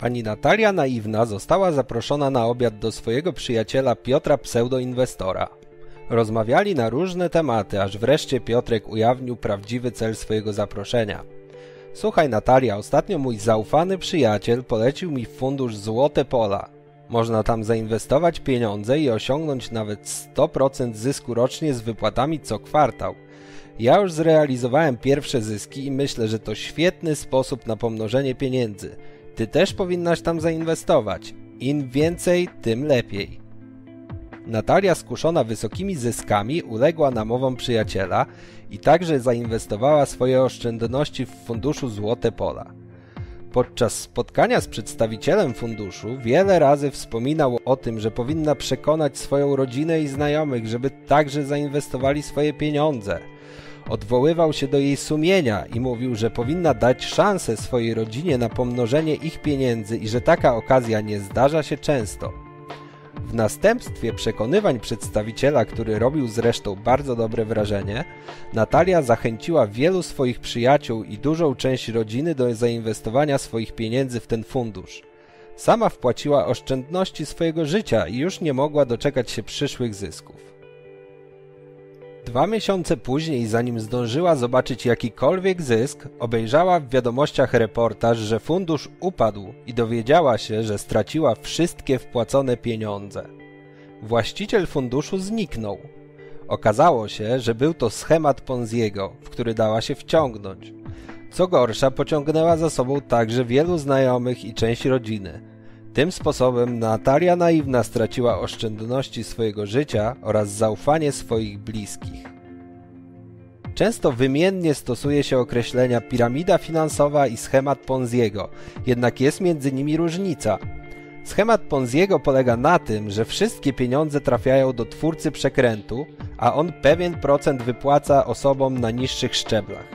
Pani Natalia Naiwna została zaproszona na obiad do swojego przyjaciela Piotra Pseudoinwestora. Rozmawiali na różne tematy, aż wreszcie Piotrek ujawnił prawdziwy cel swojego zaproszenia. Słuchaj Natalia, ostatnio mój zaufany przyjaciel polecił mi fundusz Złote Pola. Można tam zainwestować pieniądze i osiągnąć nawet 100% zysku rocznie z wypłatami co kwartał. Ja już zrealizowałem pierwsze zyski i myślę, że to świetny sposób na pomnożenie pieniędzy. Ty też powinnaś tam zainwestować. Im więcej, tym lepiej. Natalia, skuszona wysokimi zyskami, uległa namowom przyjaciela i także zainwestowała swoje oszczędności w funduszu Złote Pola. Podczas spotkania z przedstawicielem funduszu wiele razy wspominał o tym, że powinna przekonać swoją rodzinę i znajomych, żeby także zainwestowali swoje pieniądze – Odwoływał się do jej sumienia i mówił, że powinna dać szansę swojej rodzinie na pomnożenie ich pieniędzy i że taka okazja nie zdarza się często. W następstwie przekonywań przedstawiciela, który robił zresztą bardzo dobre wrażenie, Natalia zachęciła wielu swoich przyjaciół i dużą część rodziny do zainwestowania swoich pieniędzy w ten fundusz. Sama wpłaciła oszczędności swojego życia i już nie mogła doczekać się przyszłych zysków. Dwa miesiące później, zanim zdążyła zobaczyć jakikolwiek zysk, obejrzała w wiadomościach reportaż, że fundusz upadł i dowiedziała się, że straciła wszystkie wpłacone pieniądze. Właściciel funduszu zniknął. Okazało się, że był to schemat Ponziego, w który dała się wciągnąć. Co gorsza, pociągnęła za sobą także wielu znajomych i część rodziny – tym sposobem Natalia naiwna straciła oszczędności swojego życia oraz zaufanie swoich bliskich. Często wymiennie stosuje się określenia piramida finansowa i schemat Ponziego, jednak jest między nimi różnica. Schemat Ponziego polega na tym, że wszystkie pieniądze trafiają do twórcy przekrętu, a on pewien procent wypłaca osobom na niższych szczeblach.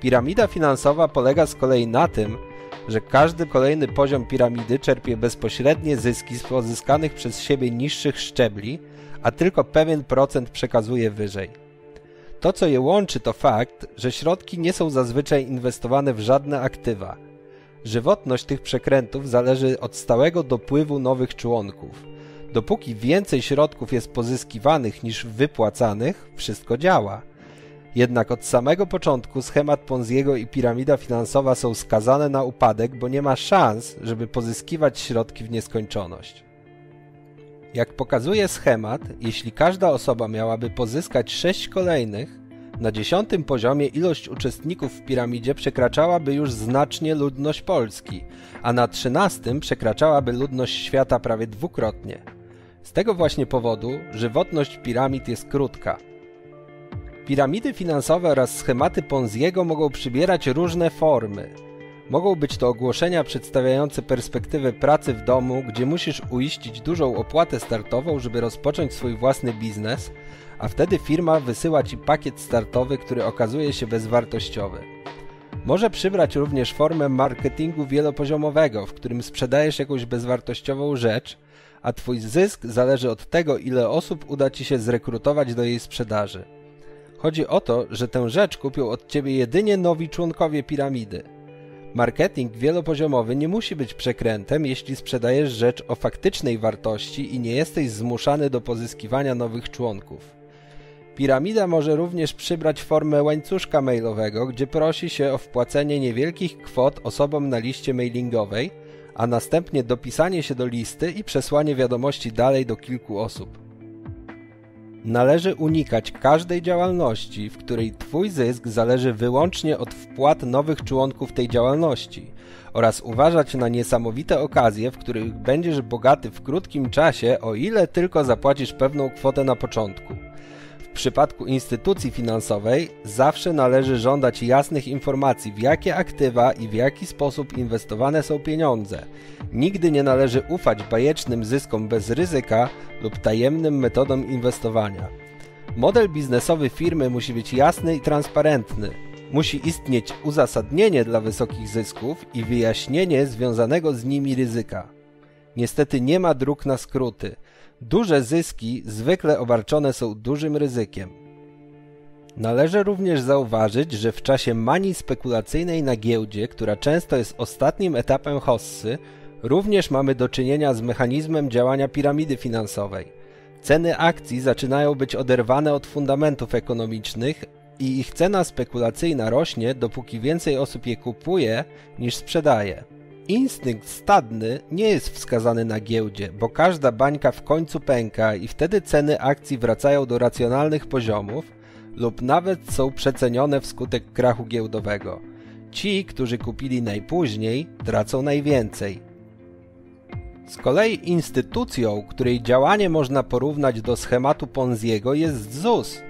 Piramida finansowa polega z kolei na tym, że każdy kolejny poziom piramidy czerpie bezpośrednie zyski z pozyskanych przez siebie niższych szczebli, a tylko pewien procent przekazuje wyżej. To, co je łączy, to fakt, że środki nie są zazwyczaj inwestowane w żadne aktywa. Żywotność tych przekrętów zależy od stałego dopływu nowych członków. Dopóki więcej środków jest pozyskiwanych niż wypłacanych, wszystko działa. Jednak od samego początku schemat Ponziego i piramida finansowa są skazane na upadek, bo nie ma szans, żeby pozyskiwać środki w nieskończoność. Jak pokazuje schemat, jeśli każda osoba miałaby pozyskać sześć kolejnych, na dziesiątym poziomie ilość uczestników w piramidzie przekraczałaby już znacznie ludność Polski, a na trzynastym przekraczałaby ludność świata prawie dwukrotnie. Z tego właśnie powodu żywotność piramid jest krótka – Piramidy finansowe oraz schematy Ponziego mogą przybierać różne formy. Mogą być to ogłoszenia przedstawiające perspektywę pracy w domu, gdzie musisz uiścić dużą opłatę startową, żeby rozpocząć swój własny biznes, a wtedy firma wysyła ci pakiet startowy, który okazuje się bezwartościowy. Może przybrać również formę marketingu wielopoziomowego, w którym sprzedajesz jakąś bezwartościową rzecz, a twój zysk zależy od tego, ile osób uda ci się zrekrutować do jej sprzedaży. Chodzi o to, że tę rzecz kupią od ciebie jedynie nowi członkowie piramidy. Marketing wielopoziomowy nie musi być przekrętem, jeśli sprzedajesz rzecz o faktycznej wartości i nie jesteś zmuszany do pozyskiwania nowych członków. Piramida może również przybrać formę łańcuszka mailowego, gdzie prosi się o wpłacenie niewielkich kwot osobom na liście mailingowej, a następnie dopisanie się do listy i przesłanie wiadomości dalej do kilku osób. Należy unikać każdej działalności, w której Twój zysk zależy wyłącznie od wpłat nowych członków tej działalności oraz uważać na niesamowite okazje, w których będziesz bogaty w krótkim czasie, o ile tylko zapłacisz pewną kwotę na początku. W przypadku instytucji finansowej zawsze należy żądać jasnych informacji, w jakie aktywa i w jaki sposób inwestowane są pieniądze. Nigdy nie należy ufać bajecznym zyskom bez ryzyka lub tajemnym metodom inwestowania. Model biznesowy firmy musi być jasny i transparentny. Musi istnieć uzasadnienie dla wysokich zysków i wyjaśnienie związanego z nimi ryzyka. Niestety nie ma dróg na skróty. Duże zyski zwykle obarczone są dużym ryzykiem. Należy również zauważyć, że w czasie manii spekulacyjnej na giełdzie, która często jest ostatnim etapem hossy, również mamy do czynienia z mechanizmem działania piramidy finansowej. Ceny akcji zaczynają być oderwane od fundamentów ekonomicznych i ich cena spekulacyjna rośnie, dopóki więcej osób je kupuje niż sprzedaje. Instynkt stadny nie jest wskazany na giełdzie, bo każda bańka w końcu pęka i wtedy ceny akcji wracają do racjonalnych poziomów lub nawet są przecenione wskutek krachu giełdowego. Ci, którzy kupili najpóźniej, tracą najwięcej. Z kolei instytucją, której działanie można porównać do schematu Ponziego jest ZUS.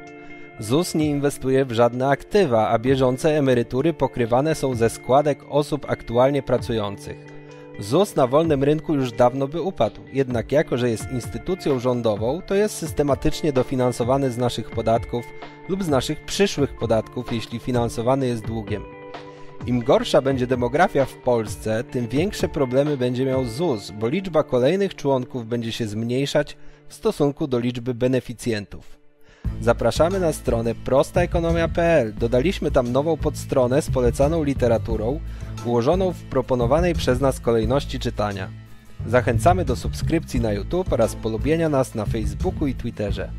ZUS nie inwestuje w żadne aktywa, a bieżące emerytury pokrywane są ze składek osób aktualnie pracujących. ZUS na wolnym rynku już dawno by upadł, jednak jako, że jest instytucją rządową, to jest systematycznie dofinansowany z naszych podatków lub z naszych przyszłych podatków, jeśli finansowany jest długiem. Im gorsza będzie demografia w Polsce, tym większe problemy będzie miał ZUS, bo liczba kolejnych członków będzie się zmniejszać w stosunku do liczby beneficjentów. Zapraszamy na stronę prostaekonomia.pl. Dodaliśmy tam nową podstronę z polecaną literaturą, ułożoną w proponowanej przez nas kolejności czytania. Zachęcamy do subskrypcji na YouTube oraz polubienia nas na Facebooku i Twitterze.